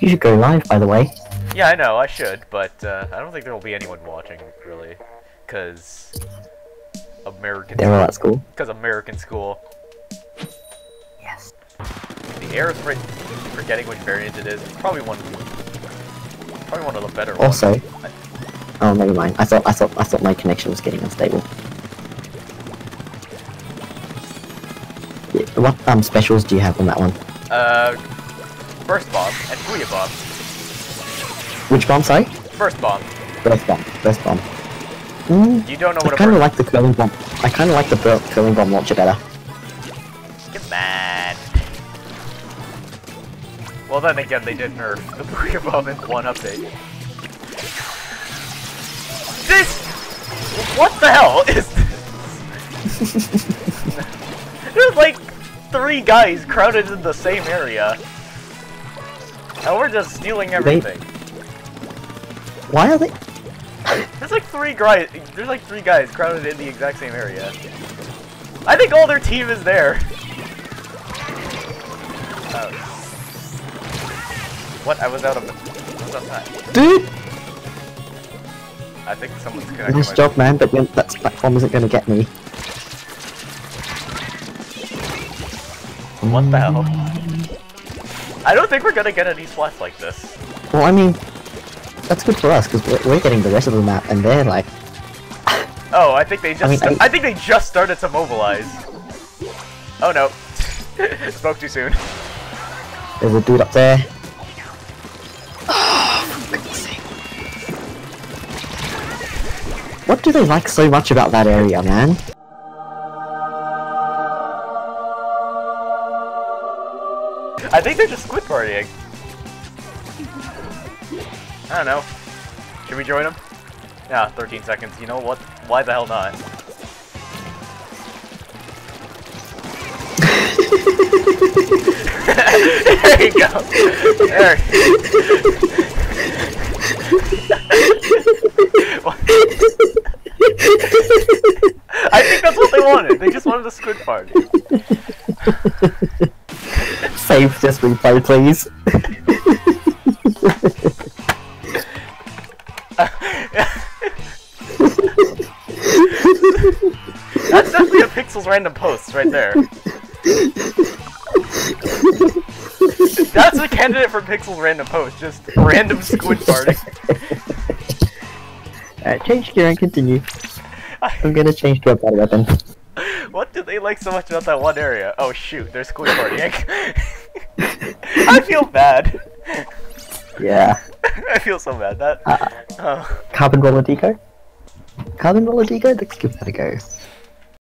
You should go live, by the way. Yeah, I know, I should, but uh, I don't think there will be anyone watching, really. Because... American... They're all at school. Because American school. Yes. The Aerospray, forgetting which variant it is, it's probably one... Probably one of the better Also, ones. oh never mind. I thought I thought I thought my connection was getting unstable. What um specials do you have on that one? Uh... Burst bomb, and Booyah bomb. Which bomb? Sorry. Burst bomb. Burst bomb. Burst bomb. Mm, You don't know I what a kind of like the curling bomb. I kind of like the curling bomb launcher better. Get mad. Well then again, they did nerf the Booyah bomb in one update. This... What the hell is this? There's like three guys crowded in the same area. And we're just stealing everything. Why are they? There's like three guys. There's like three guys crowded in the exact same area. I think all their team is there. Oh. What? I was out of. I was outside. Dude, I think someone's connecting. nice my- job, man. But then that platform isn't gonna get me. What the hell? Mm. I don't think we're gonna get any splats like this. Well, I mean, that's good for us because we're, we're getting the rest of the map, and they're like, Oh, I think they just. mean, I- I think they just started to mobilize. Oh no. Spoke too soon. there's a dude up there. for goodness sake. What do they like so much about that area, man? I think they're just squid partying. I don't know. Should we join them? Yeah, 13 seconds. You know what? Why the hell not? there you go. There. I think that's what they wanted. They just wanted a squid party. Save this replay, please. That's definitely a Pixels random post right there. That's a candidate for Pixels random post, just random squid party. Alright, change gear and continue. I'm gonna change to a better weapon. What do they like so much about that one area? Oh shoot, there's squid partying. I feel bad. Yeah. I feel so bad. That. Uh, Oh. carbon roller deco? Carbon roller deco? Let's give that a go.